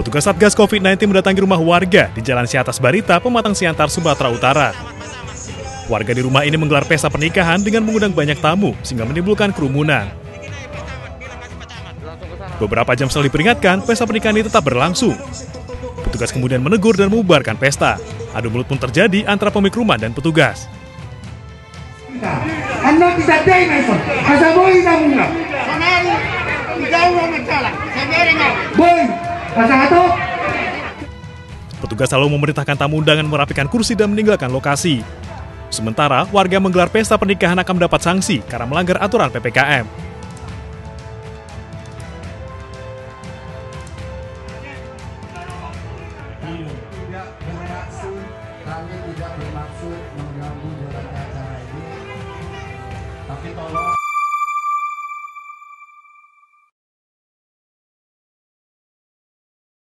Petugas Satgas COVID-19 mendatangi rumah warga di Jalan Siatas Barita, Pematang Siantar, Sumatera Utara. Warga di rumah ini menggelar pesta pernikahan dengan mengundang banyak tamu sehingga menimbulkan kerumunan. Beberapa jam setelah diperingatkan, pesta pernikahan ini tetap berlangsung. Petugas kemudian menegur dan membubarkan pesta. Adu mulut pun terjadi antara pemilik rumah dan petugas. Na muna. Sanari, ikaw ang nagsalah. Sandiri nga. Boy, pasang ato. Petugas selalu memerintahkan tamu undangan merapikan kursi dan meninggalkan lokasi. Sementara, warga menggelar pesta pernikahan akan mendapat sanksi karena melanggar aturan PPKM. tidak bermaksud kami tidak bermaksud mengganggu 你懂了。